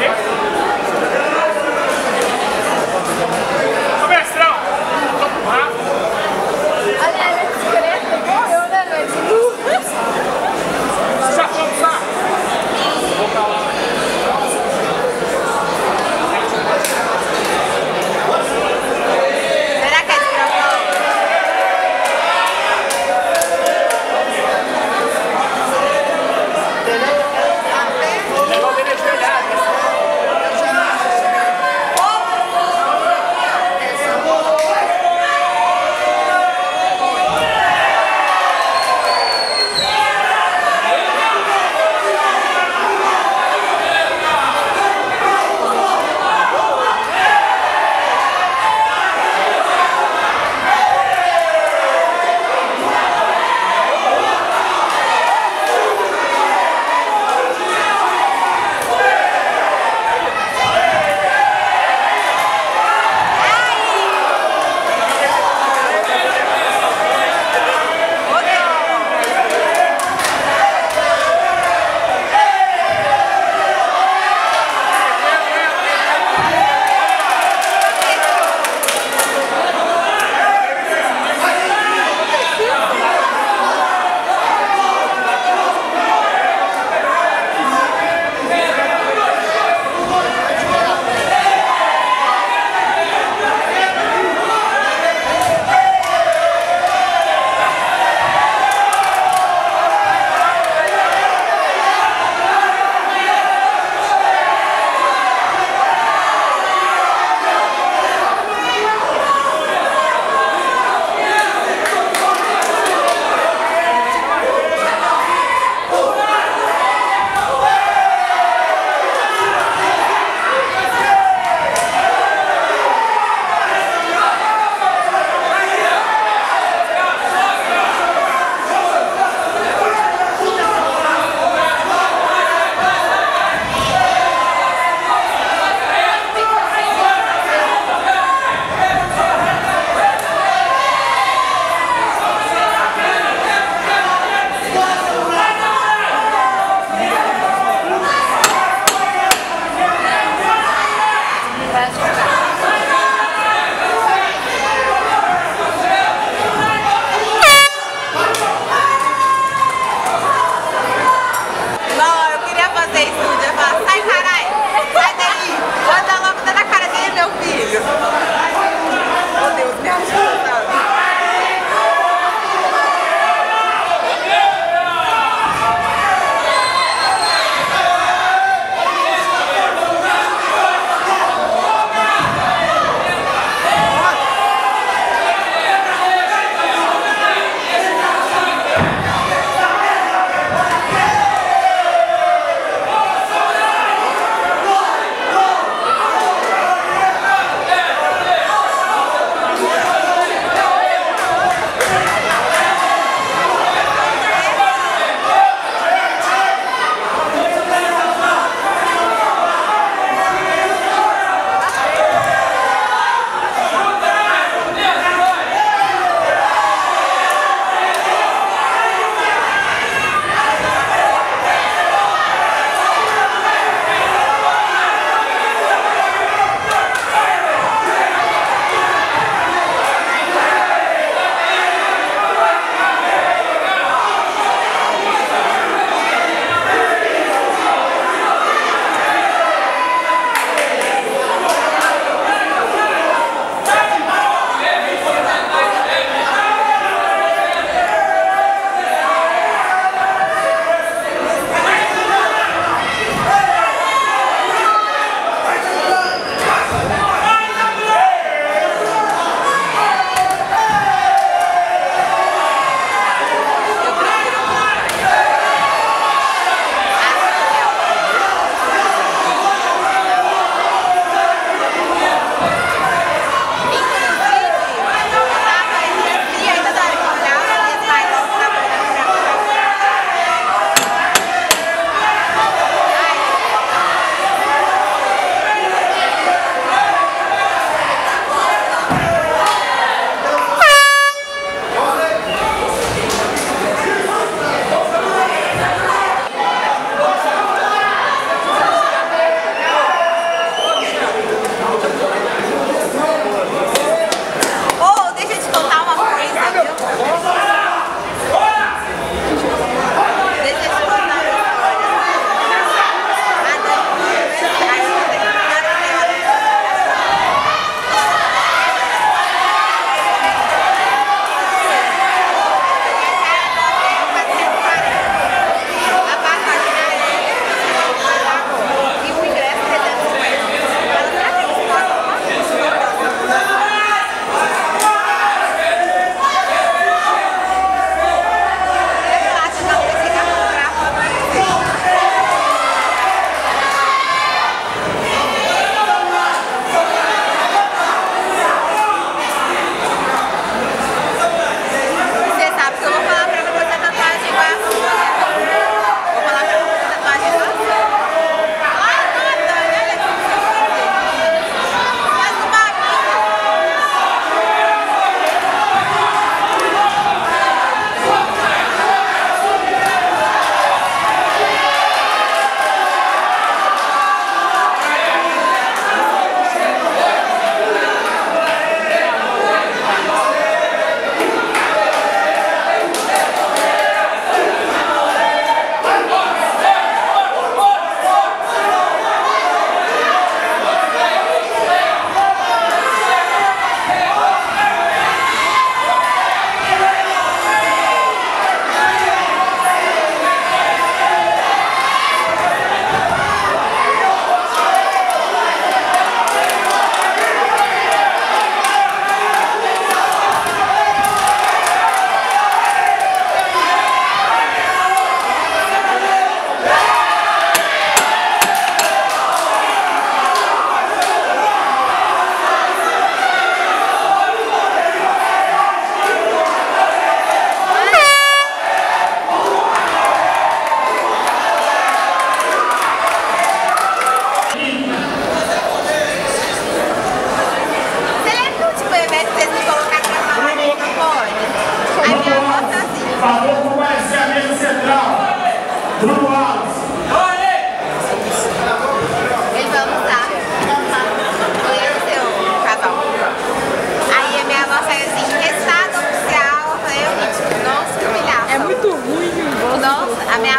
예?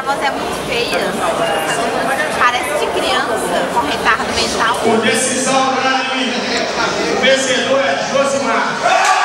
Minha avó é muito feia. Parece de criança com retardo mental. Por decisão unânime, o vencedor é Josimar.